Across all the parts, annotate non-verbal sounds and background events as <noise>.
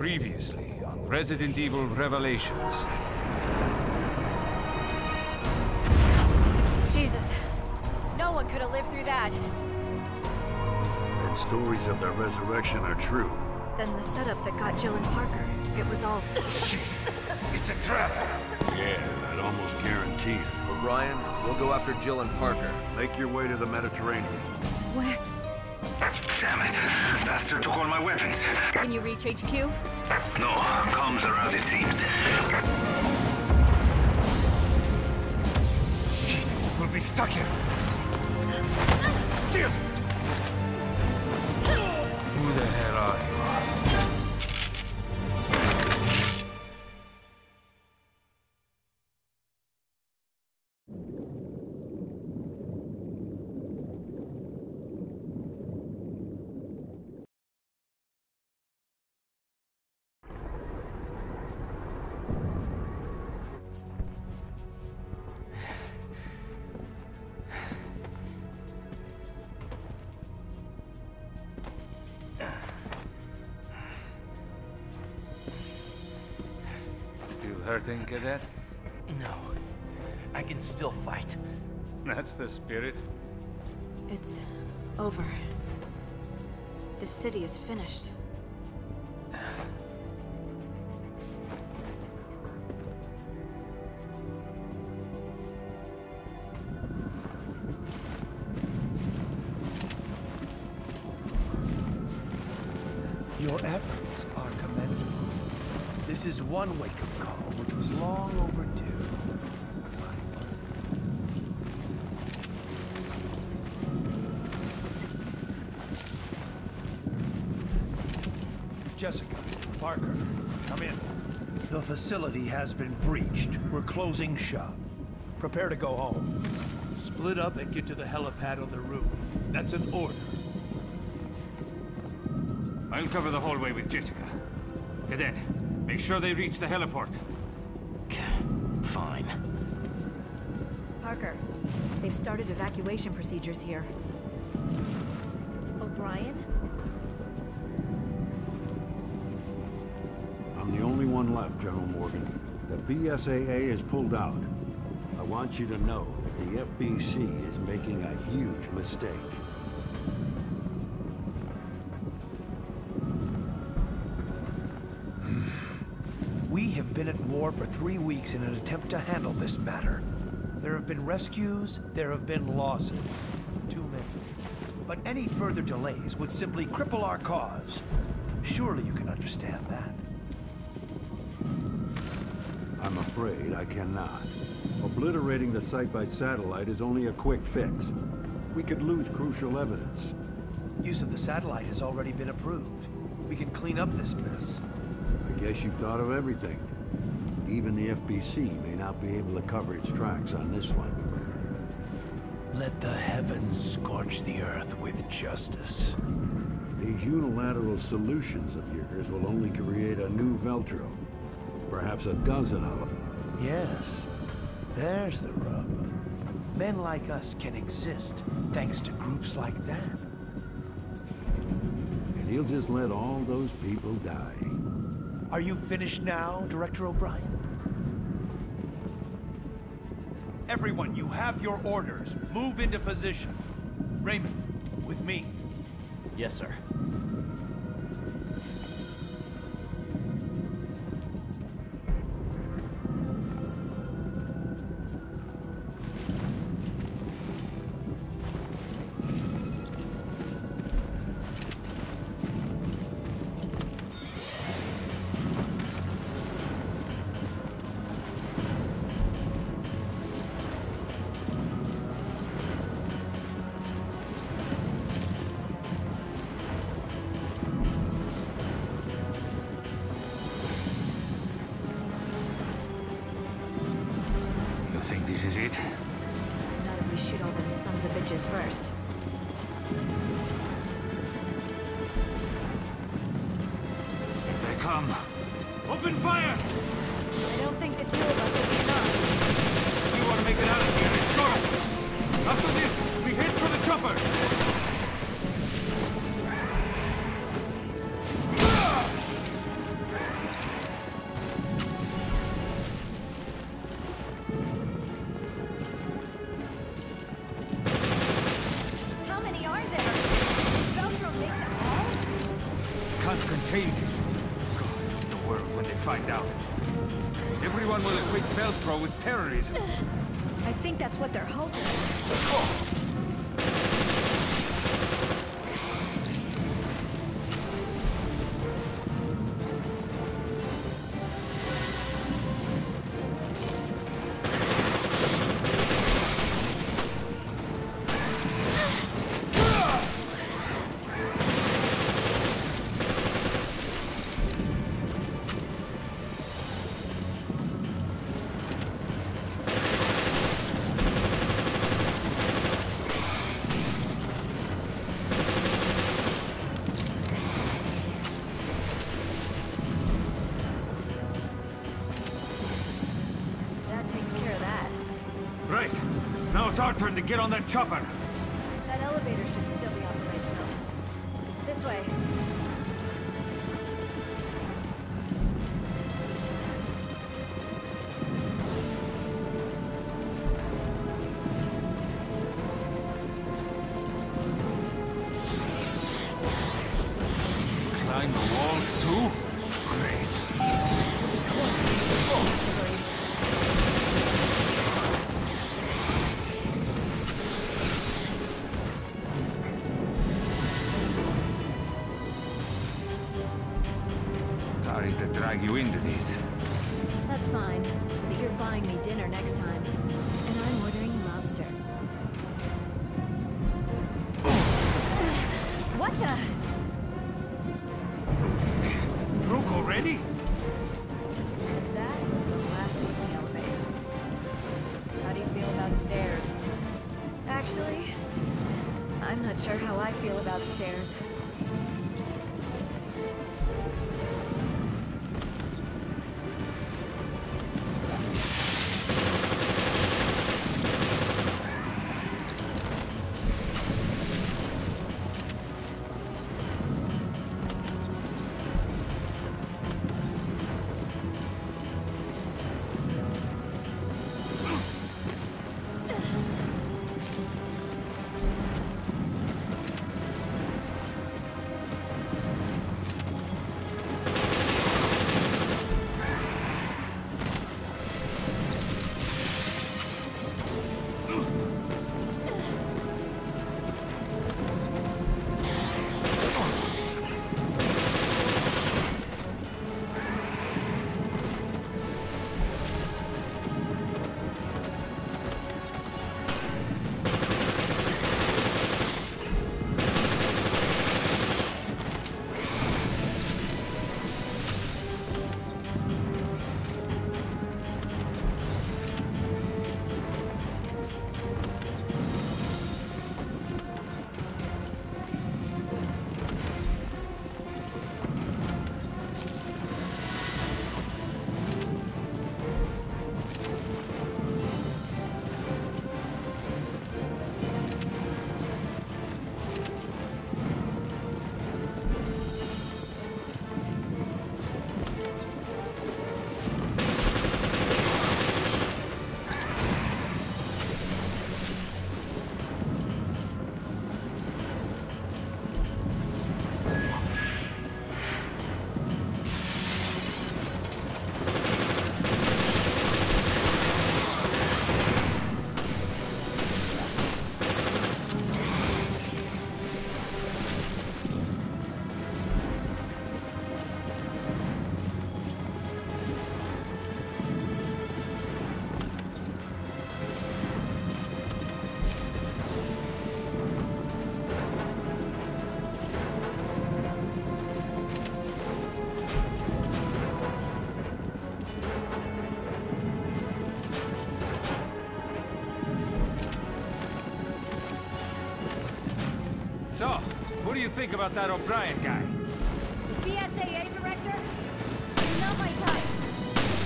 Previously on Resident Evil Revelations. Jesus. No one could have lived through that. And stories of their resurrection are true. Then the setup that got Jill and Parker. It was all... <laughs> Shit! It's a trap! Yeah, I'd almost guarantee it. Ryan, we'll go after Jill and Parker. Make your way to the Mediterranean. Where? Damn it. Bastard took all my weapons. Can you reach HQ? No, comms are out, it seems. Shit, we'll be stuck here. Jim! Who the hell are you? Hurting, cadet? No. I can still fight. That's the spirit. It's over. The city is finished. Your efforts are commendable. This is one wake-up Jessica, Parker, come in. The facility has been breached. We're closing shop. Prepare to go home. Split up and get to the helipad on the roof. That's an order. I'll cover the hallway with Jessica. Cadet, make sure they reach the heliport. Fine. Parker, they've started evacuation procedures here. O'Brien? One left, General Morgan. The BSAA is pulled out. I want you to know the FBC is making a huge mistake. We have been at war for three weeks in an attempt to handle this matter. There have been rescues, there have been losses. Too many. But any further delays would simply cripple our cause. Surely you can understand that. Afraid I cannot. Obliterating the site by satellite is only a quick fix. We could lose crucial evidence. Use of the satellite has already been approved. We can clean up this mess. I guess you've thought of everything. Even the FBC may not be able to cover its tracks on this one. Let the heavens scorch the earth with justice. These unilateral solutions of yours will only create a new Veltro. Perhaps a dozen of them. Yes, there's the rub. Men like us can exist thanks to groups like that. And he'll just let all those people die. Are you finished now, Director O'Brien? Everyone, you have your orders. Move into position. Raymond, with me. Yes, sir. Come. Open fire! I don't think the two of us will be enough. We want to make it out of here. Let's go! After this, we head for the chopper! Turn to get on that chopper. Stairs? Actually, I'm not sure how I feel about stairs. You think about that O'Brien guy? Director? Not my type.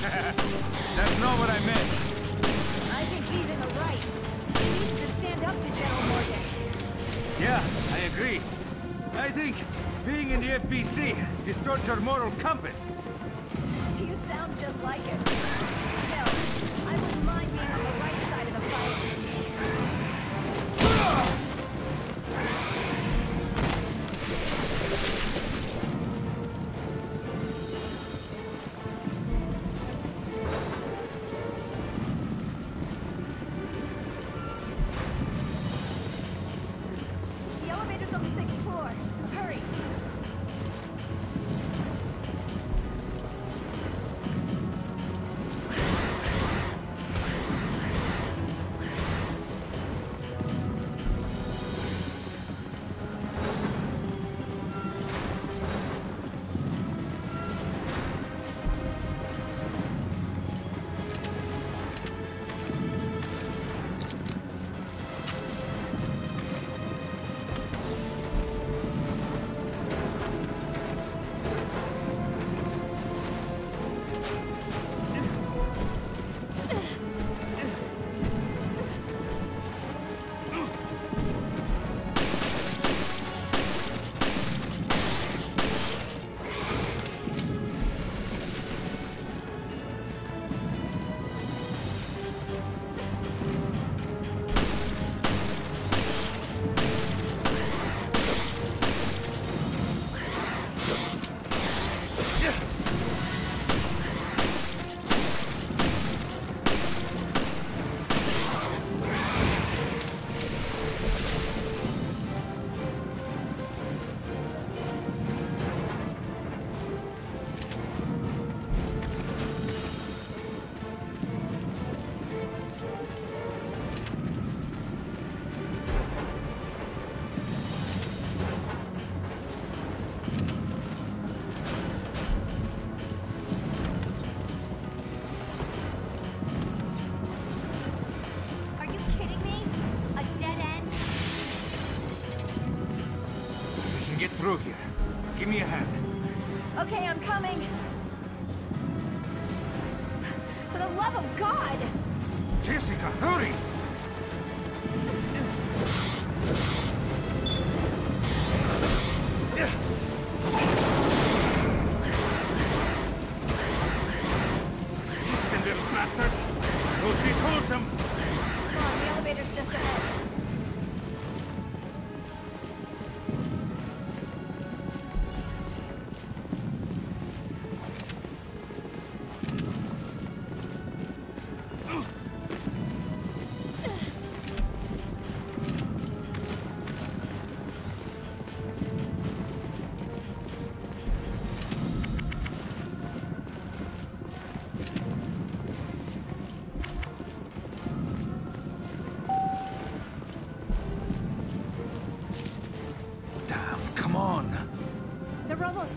<laughs> That's not what I meant. I think he's in the right. He needs to stand up to General Morgan. Yeah, I agree. I think being in the FBC distorts your moral compass. You sound just like him.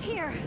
Here.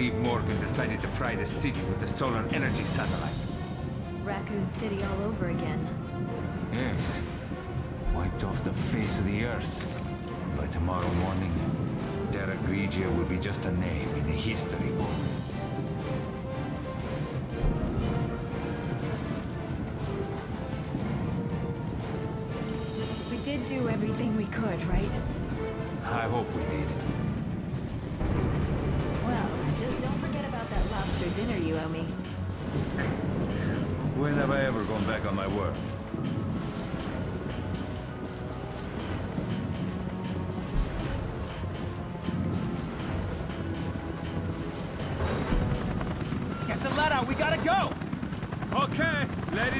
Believe Morgan decided to fry the city with the solar energy satellite. Raccoon City all over again. Yes. Wiped off the face of the earth. By tomorrow morning, Terra Grigia will be just a name in the history book. Get the lead out, we gotta go! Okay, ladies first.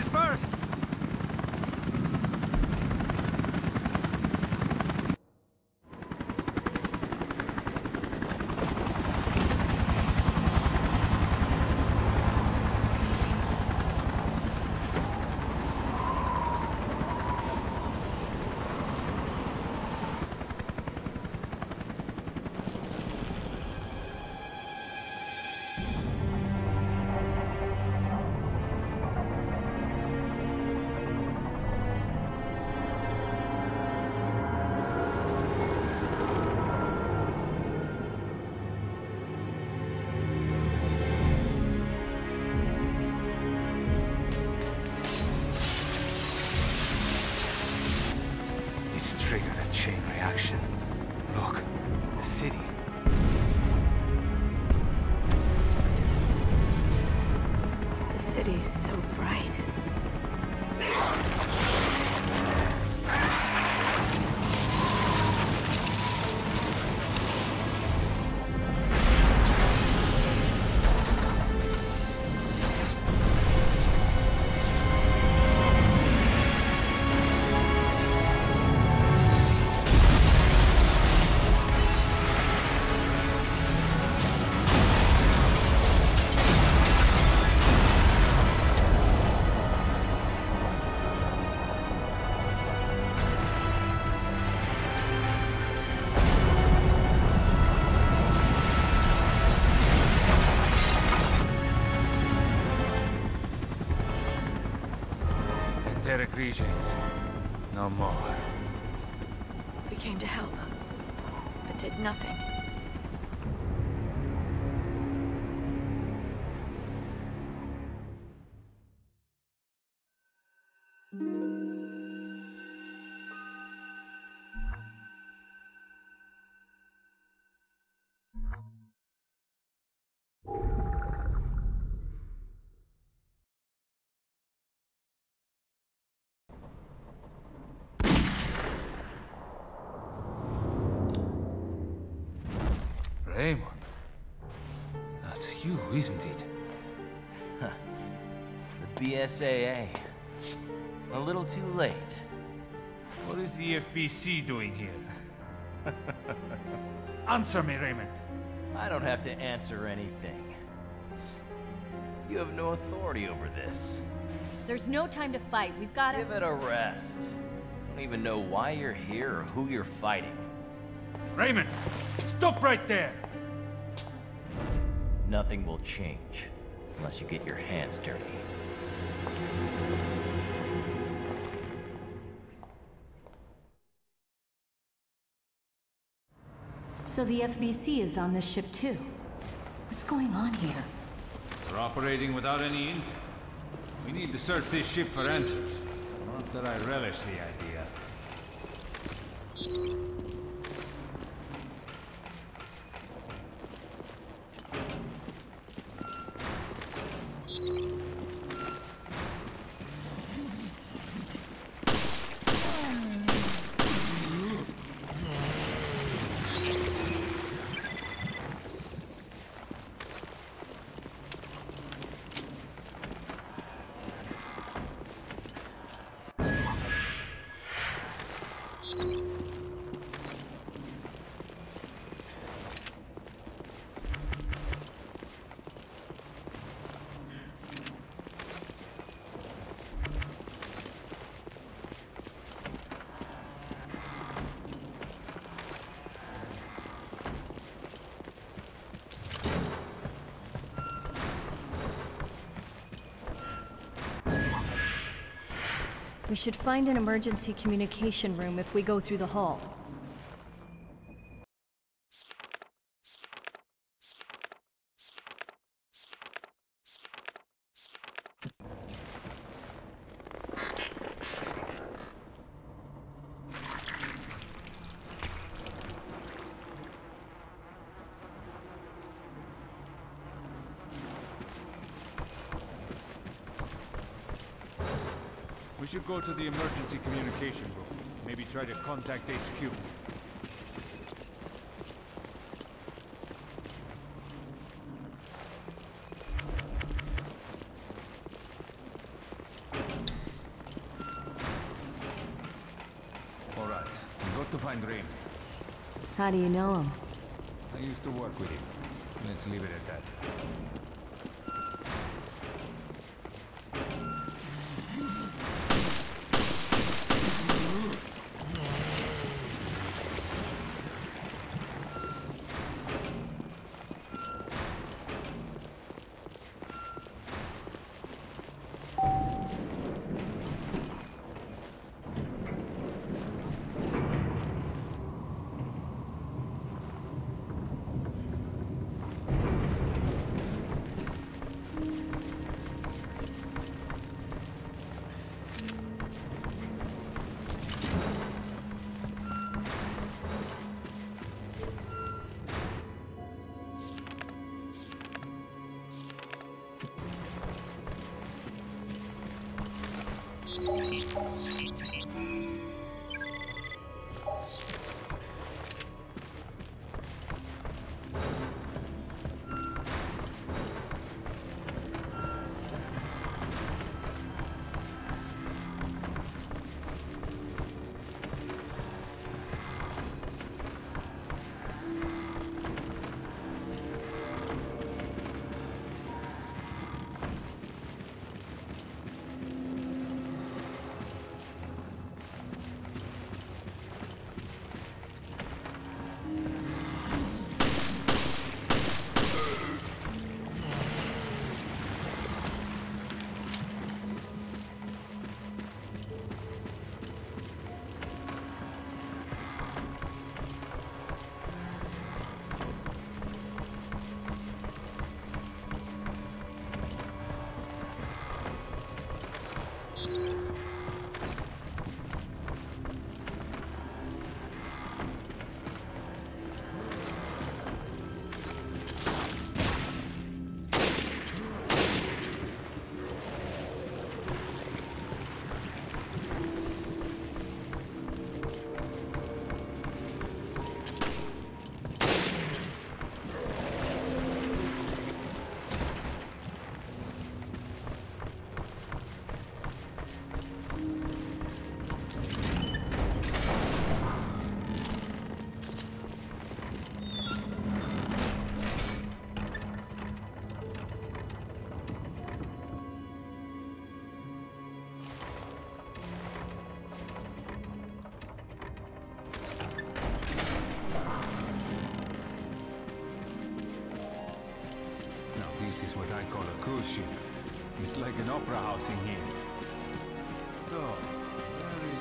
City's so bright. The The BSAA. A little too late. What is the FBC doing here? <laughs> Answer me, Raymond. I don't have to answer anything. You have no authority over this. There's no time to fight. We've got to. Give it a rest. I Don't even know why you're here or who you're fighting. Raymond, stop right there! Nothing will change unless you get your hands dirty. So the FBC is on this ship too. What's going on here? We're operating without any ink. We need to search this ship for answers. Not that I relish the idea. We should find an emergency communication room if we go through the hall. Should go to the emergency communication room. Maybe try to contact HQ. All right, we've got to find Raymond. How do you know him? I used to work with him. Let's leave it at that.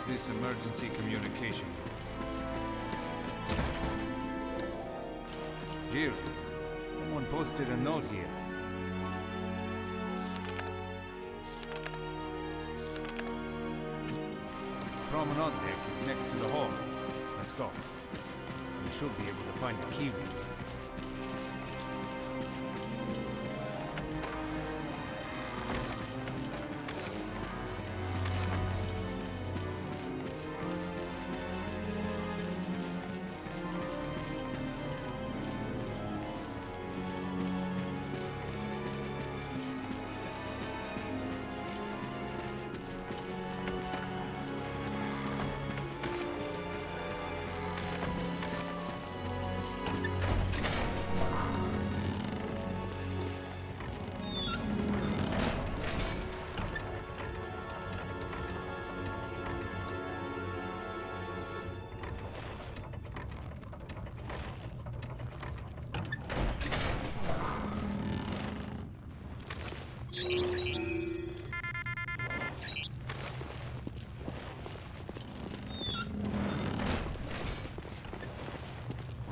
This emergency communication? Jill, someone posted a note here. promenade deck is next to the hall. Let's go. We should be able to find the key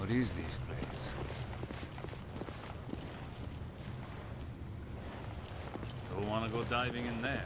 What is this place? Don't want to go diving in there.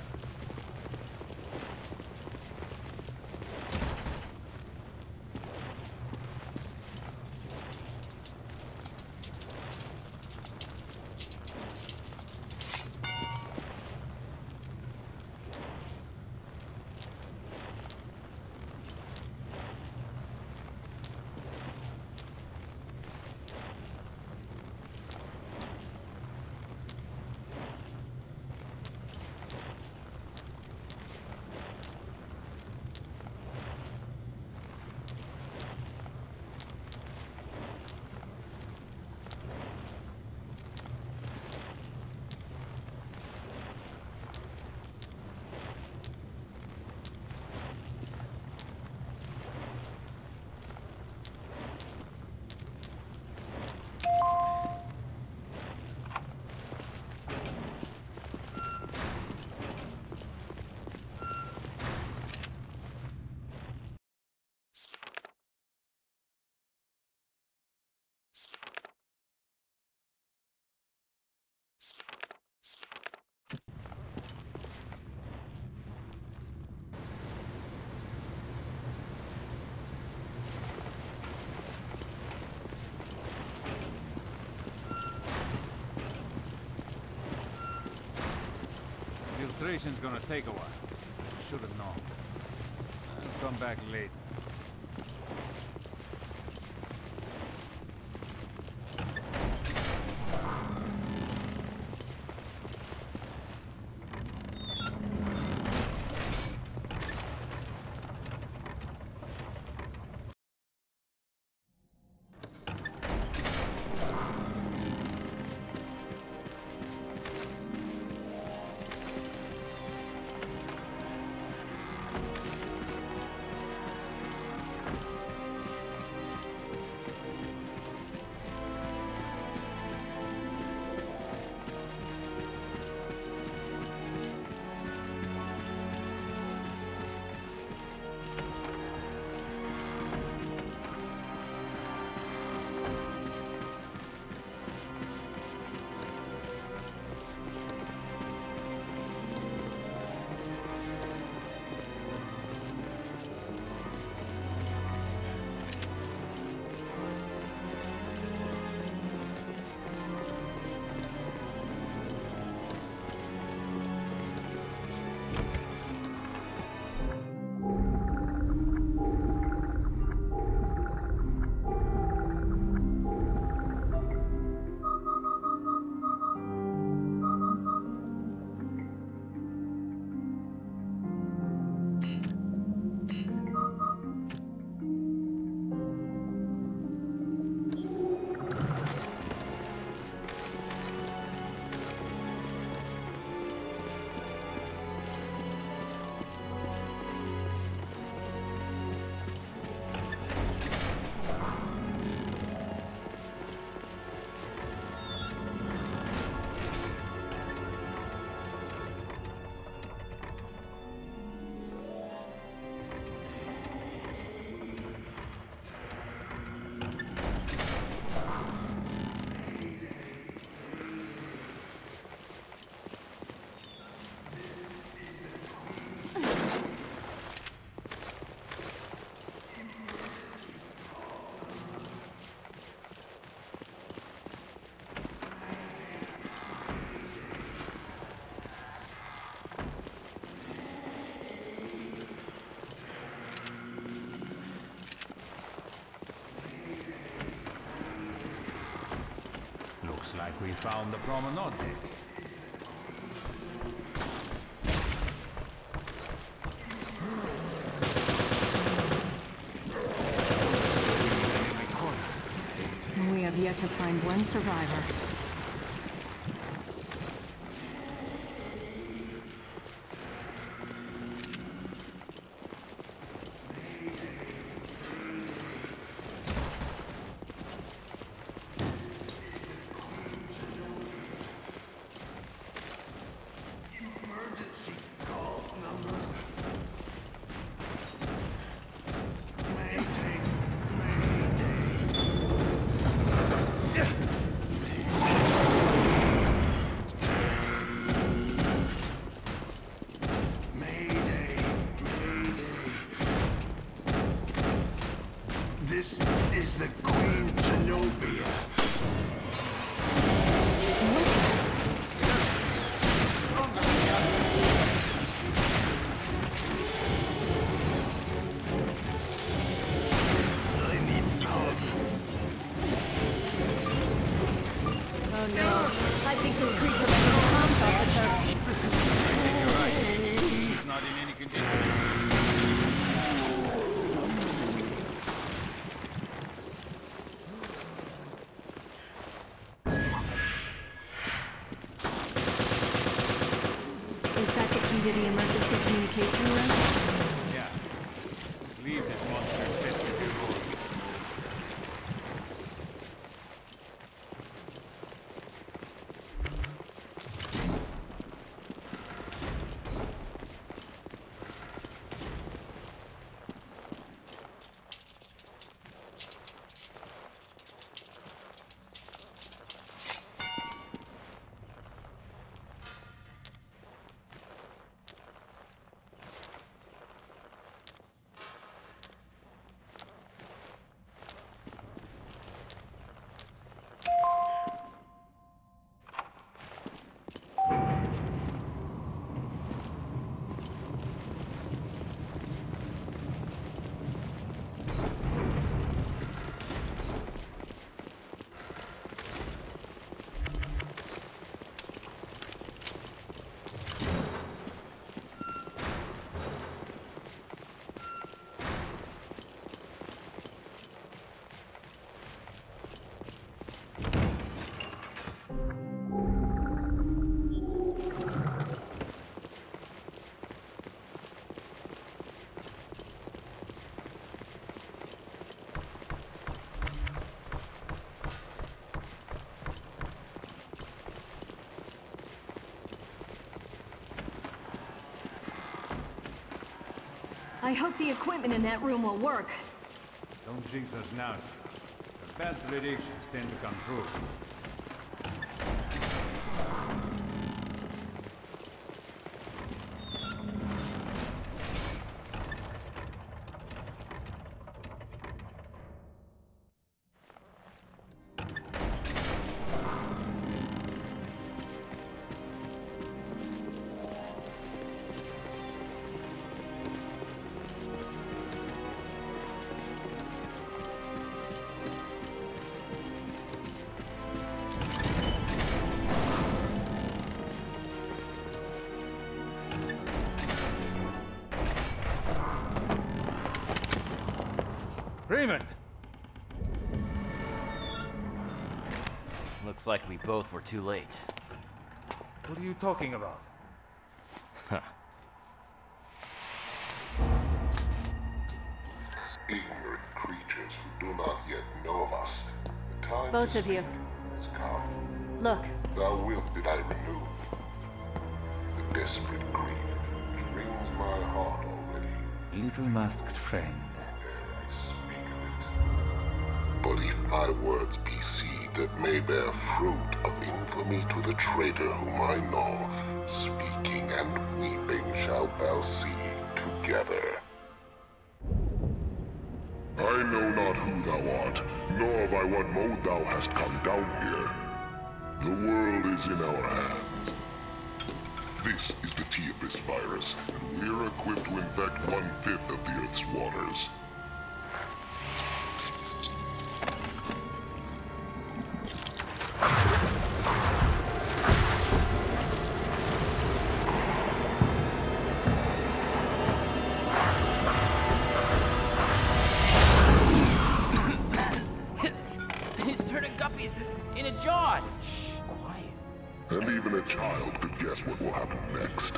Filtration's gonna take a while. Should have known. I'll come back later. Found the promenade. We have yet to find one survivor. That the emergency communication room? Yeah. Leave this monster fit I hope the equipment in that room will work. Don't jinx us now. The bad predictions tend to come true. Looks like we both were too late. What are you talking about? ignorant creatures who do not yet know of us. The time Both of you. has come. Look, Thou wilt did I remove the desperate grief which wrings my heart already. Little masked friend. Dare I speak of it? But if thy words be seed that may bear fruit of infamy to the traitor whom I know, speaking and weeping shalt thou see together. I know not who thou art, nor by what mode thou hast come down here. The world is in our hands. This is the T-Abyss virus, and we're equipped to infect one-fifth of the Earth's waters. And even a child could guess what will happen next.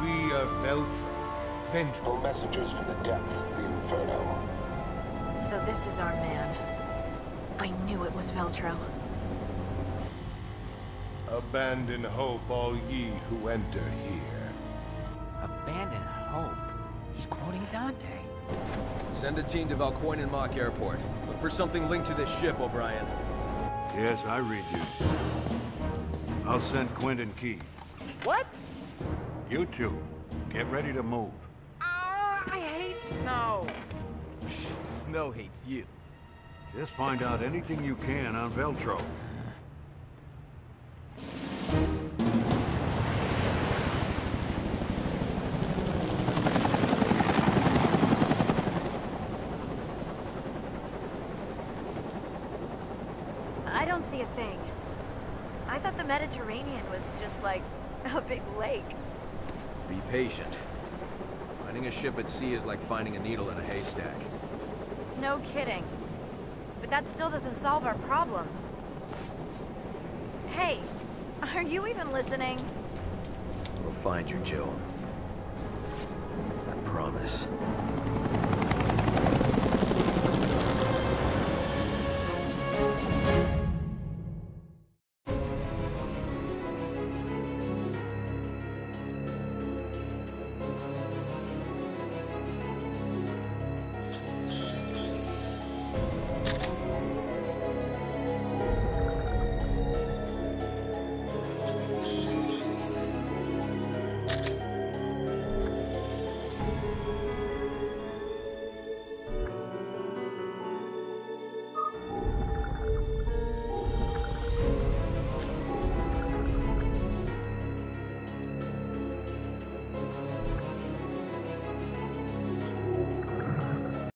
We are Veltro. Vengeful messengers from the depths of the Inferno. So this is our man. I knew it was Veltro. Abandon hope, all ye who enter here. Abandon hope? He's quoting Dante. Send a team to Valkoinen Mökki Airport. Look for something linked to this ship, O'Brien. Yes, I read you. I'll send Quentin and Keith. What? You two, get ready to move. Ah, I hate snow. Snow hates you. Just find out anything you can on Veltro. I don't see a thing. I thought the Mediterranean was just like <laughs> a big lake. Be patient. Finding a ship at sea is like finding a needle in a haystack. No kidding. But that still doesn't solve our problem. Hey, <laughs> are you even listening? We'll find you, Jill. I promise.